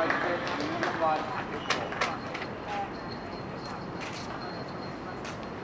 Sadece bunun var.